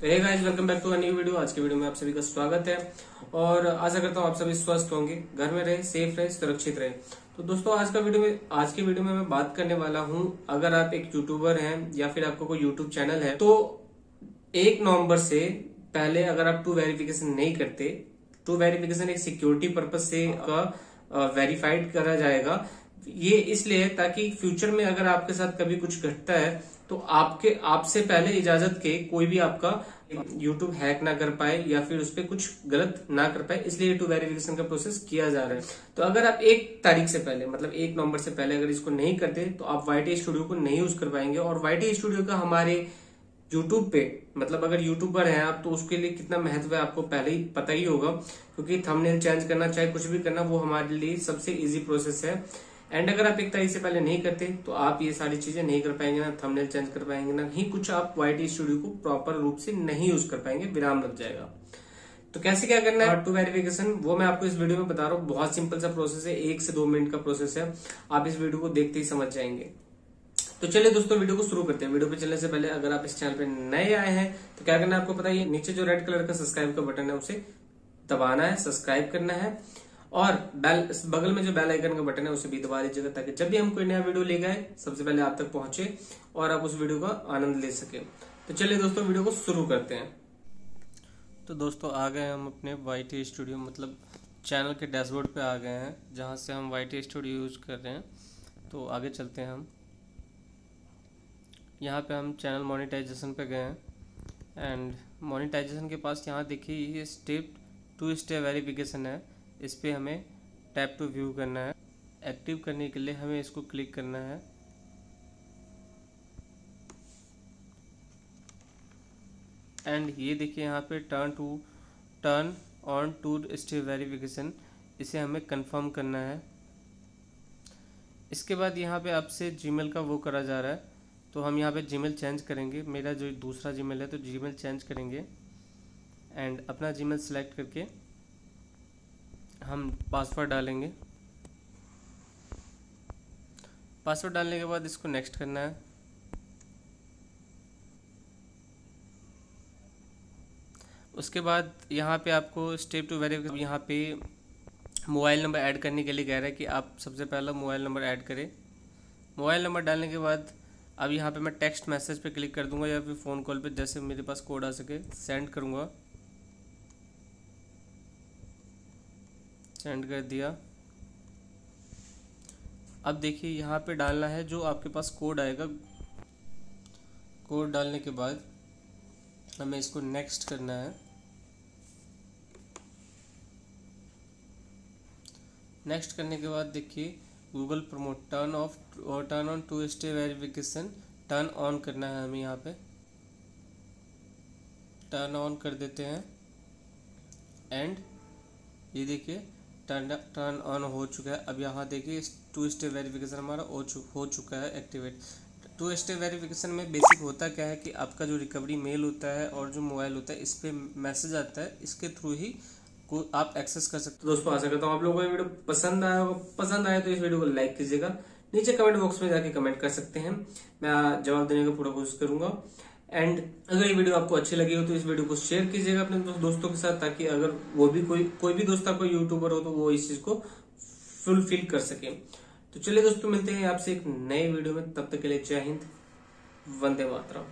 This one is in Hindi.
तो hey guys welcome back to new video आज के वीडियो में आप सभी का स्वागत है। और आशा करता हूँ आप सभी स्वस्थ होंगे घर में रहे सेफ़ रहे सुरक्षित रहे। तो दोस्तों आज का वीडियो में आज की वीडियो में मैं बात करने वाला हूँ। अगर आप एक यूट्यूबर हैं या फिर आपका कोई यूट्यूब चैनल है तो एक नवंबर से पहले अगर आप टू वेरिफिकेशन नहीं करते टू वेरिफिकेशन एक सिक्योरिटी पर्पज से वेरीफाइड करा जाएगा। ये इसलिए ताकि फ्यूचर में अगर आपके साथ कभी कुछ घटता है तो आपके, आपसे पहले इजाज़त के कोई भी आपका यूट्यूब हैक ना कर पाए या फिर उस पर कुछ गलत ना कर पाए, इसलिए टू वेरिफिकेशन का प्रोसेस किया जा रहा है। तो अगर आप एक तारीख से पहले मतलब एक नवंबर से पहले अगर इसको नहीं करते तो आप वाईटी स्टूडियो को नहीं यूज़ कर पाएँगे और वाईटी स्टूडियो का हमारे यूट्यूब पे मतलब अगर यूट्यूबर हैं आप तो उसके लिए कितना महत्व है आपको पहले ही पता ही होगा, क्योंकि थंबनेल चेंज करना, चाहे कुछ भी करना, वो हमारे लिए सबसे इजी प्रोसेस है। एंड अगर आप एक तारीख से पहले नहीं करते तो आप ये सारी चीज़ें नहीं कर पाएँगे ना थंबनेल चेंज कर पाएँगे ना ही कुछ आप वाईटी स्टूडियो को प्रॉपर रूप से नहीं यूज़ कर पाएँगे, विराम लग जाएगा। तो कैसे क्या करना है? टू वेरिफिकेशन वो मैं आपको इस वीडियो में बता रहा हूँ, बहुत सिंपल सा प्रोसेस है, एक से दो मिनट का प्रोसेस है, आप इस वीडियो को देखते ही समझ जाएँगे। तो चलिए दोस्तों वीडियो को शुरू करते हैं। वीडियो पे चलने से पहले अगर आप इस चैनल पे नए आए हैं तो क्या करना है आपको पता है नीचे जो रेड कलर का सब्सक्राइब का बटन है, उसे दबाना है सब्सक्राइब करना है। और बेल बगल में जो बेल आइकन का बटन है, उसे भी दबा दीजिएगा ताकि जब भी हम कोई नया वीडियो ले गए सबसे पहले आप तक पहुँचे और आप उस वीडियो का आनंद ले सके। तो चलिए दोस्तों वीडियो को शुरू करते हैं। तो दोस्तों, आ गए हम अपने YT स्टूडियो मतलब चैनल के डैशबोर्ड पे आ गए हैं, जहाँ से हम टी स्टूडियो यूज़ कर रहे हैं। तो आगे चलते हैं हम। यहाँ पे हम चैनल मोनेटाइजेशन पे गए हैं। एंड मोनेटाइजेशन के पास यहाँ देखिए, ये स्टेप टू स्टेप वेरिफिकेशन है। इस पर हमें टैप टू व्यू करना है। एक्टिव करने के लिए हमें इसको क्लिक करना है। एंड ये देखिए यहाँ पे turn two, turn on two step verification, इसे हमें कंफर्म करना है। इसके बाद यहाँ पे आपसे जीमेल का वो करा जा रहा है। तो हम यहाँ पे जीमेल चेंज करेंगे। मेरा जो दूसरा जीमेल है तो जीमेल चेंज करेंगे। एंड अपना जीमेल सेलेक्ट करके हम पासवर्ड डालेंगे। पासवर्ड डालने के बाद इसको नेक्स्ट करना है। उसके बाद यहाँ पे आपको स्टेप टू वेरीफाई यहाँ पे मोबाइल नंबर ऐड करने के लिए कह रहा है कि आप सबसे पहला मोबाइल नंबर ऐड करें। मोबाइल नंबर डालने के बाद अब यहाँ पे मैं टेक्स्ट मैसेज पे क्लिक कर दूँगा या फिर फ़ोन कॉल पे जैसे मेरे पास कोड आ सके सेंड करूँगा। सेंड कर दिया। अब देखिए यहाँ पे डालना है जो आपके पास कोड आएगा। कोड डालने के बाद हमें इसको नेक्स्ट करना है। नेक्स्ट करने के बाद देखिए गूगल प्रमोट टर्न ऑफ़ और turn on two step verification turn on करना है हमें यहाँ पे। टर्न ऑन कर देते हैं। एंड ये देखिए टर्न टर्न ऑन हो चुका है। अब यहाँ देखिए टू स्टेप वेरिफिकेशन हमारा हो हो चुका है एक्टिवेट टू स्टेप वेरिफिकेशन में बेसिक होता क्या है कि आपका जो रिकवरी मेल होता है और जो मोबाइल होता है, इस पर मैसेज आता है, इसके थ्रू ही को आप एक्सेस कर सकते हो। दोस्तों, आशा करता हूँ आप लोगों को ये वीडियो पसंद आया होगा। पसंद आया तो इस वीडियो को लाइक कीजिएगा। नीचे कमेंट बॉक्स में जाके कमेंट कर सकते हैं। मैं जवाब देने का पूरा कोशिश करूँगा। एंड अगर ये वीडियो आपको अच्छी लगी हो तो इस वीडियो को शेयर कीजिएगा अपने दोस्तों के साथ ताकि अगर वो भी कोई कोई भी दोस्त आपको यूट्यूबर हो तो वो इस चीज़ को फुलफिल कर सके। तो चलिए दोस्तों, मिलते हैं आपसे एक नए वीडियो में। तब तक के लिए जय हिंद, वंदे मातरम।